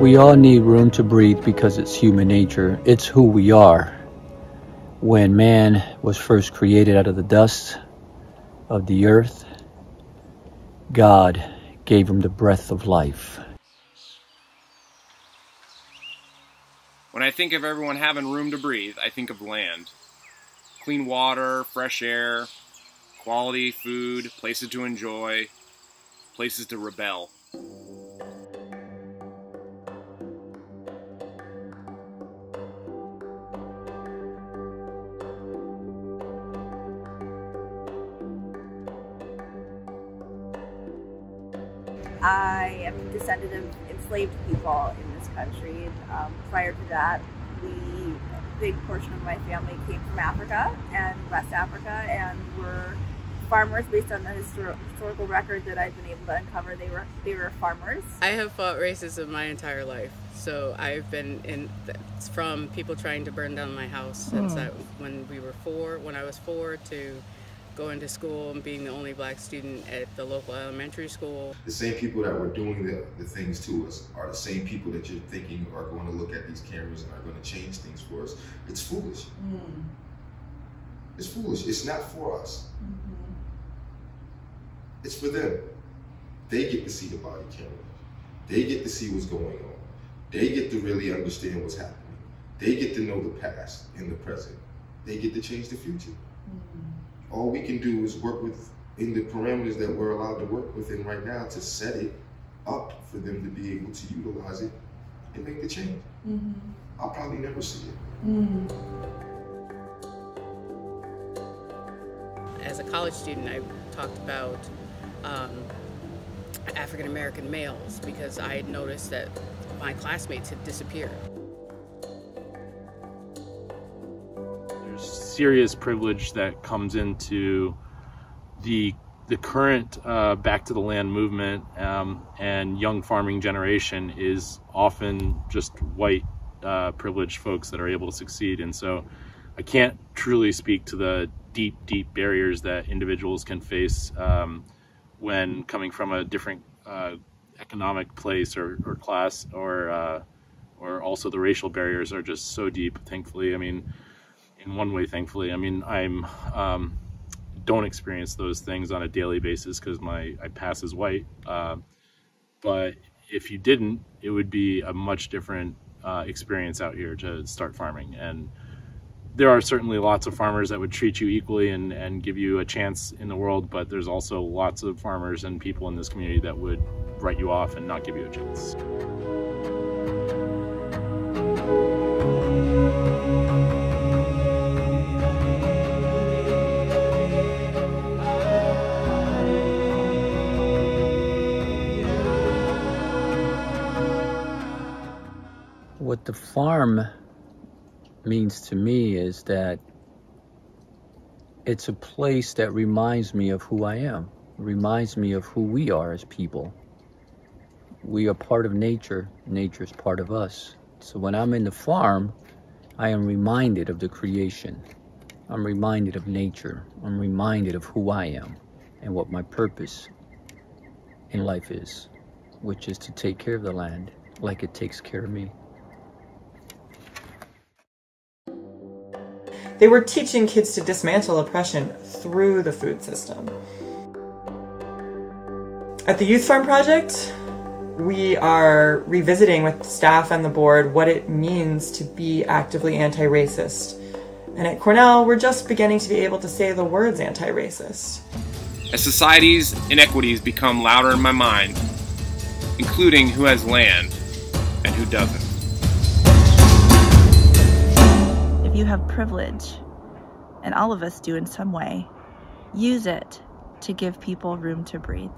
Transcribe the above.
We all need room to breathe because it's human nature. It's who we are. When man was first created out of the dust of the earth, God gave him the breath of life. When I think of everyone having room to breathe, I think of land. Clean water, fresh air, quality food, places to enjoy, places to rebel. I am a descendant of enslaved people in this country. Um, prior to that, the big portion of my family came from Africa and West Africa and were farmers based on the histor- historical record that I've been able to uncover. They were they were farmers. I have fought racism my entire life. So I've been in from people trying to burn down my house since I, when we were four, when I was four, to going to school and being the only black student at the local elementary school. The same people that were doing the, the things to us are the same people that you're thinking are going to look at these cameras and are going to change things for us. It's foolish. Mm. It's foolish. It's not for us. It's for them. They get to see the body camera. They get to see what's going on. They get to really understand what's happening. They get to know the past and the present. They get to change the future. All we can do is work with in the parameters that we're allowed to work within right now to set it up for them to be able to utilize it and make the change. I'll probably never see it. As a college student, I talked about um, African American males because I had noticed that my classmates had disappeared. Serious privilege that comes into the the current uh, back to the land movement um, and young farming generation is often just white uh, privileged folks that are able to succeed, and so I can't truly speak to the deep, deep barriers that individuals can face um, when coming from a different uh, economic place or, or class, or uh, or also the racial barriers are just so deep. Thankfully, I mean, in one way, thankfully, I mean, I'm um, don't experience those things on a daily basis because my I pass as white. Uh, but if you didn't, it would be a much different uh, experience out here to start farming and there are certainly lots of farmers that would treat you equally and, and give you a chance in the world, but there's also lots of farmers and people in this community that would write you off and not give you a chance. The farm means to me is that it's a place that reminds me of who I am, reminds me of who we are as people. We are part of nature, nature is part of us. So when I'm in the farm, I am reminded of the creation. I'm reminded of nature. I'm reminded of who I am and what my purpose in life is, which is to take care of the land like it takes care of me. They were teaching kids to dismantle oppression through the food system. At the Youth Farm Project, we are revisiting with staff and the board what it means to be actively anti racist. And at Cornell, we're just beginning to be able to say the words anti racist. As society's inequities become louder in my mind, including who has land and who doesn't. you have privilege, and all of us do in some way, use it to give people room to breathe.